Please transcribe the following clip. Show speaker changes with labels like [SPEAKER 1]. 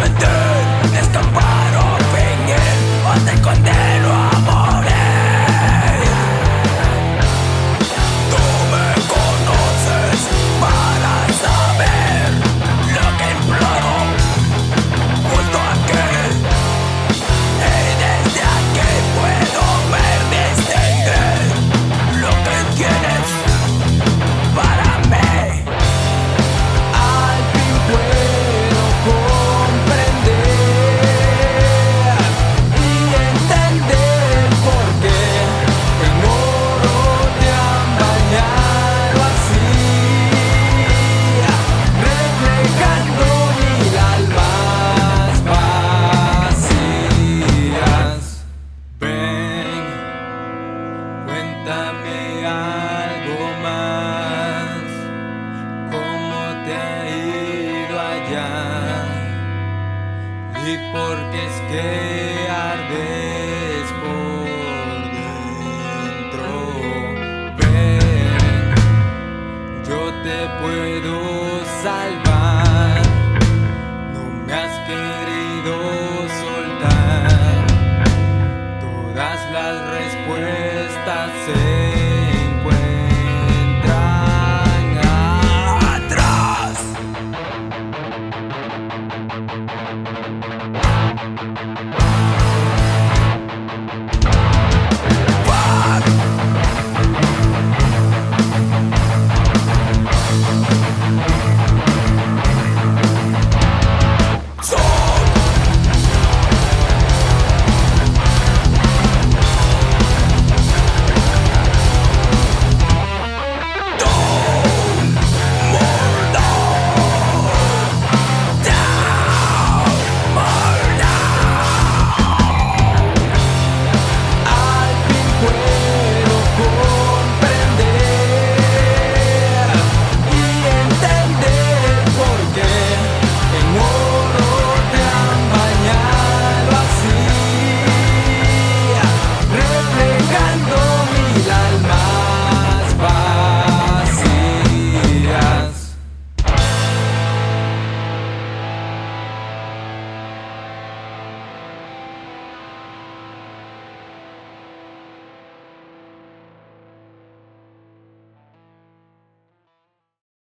[SPEAKER 1] Even dead Sabes que ardes por dentro. Yo te puedo salvar. No me has querido soltar. Todas las respuestas.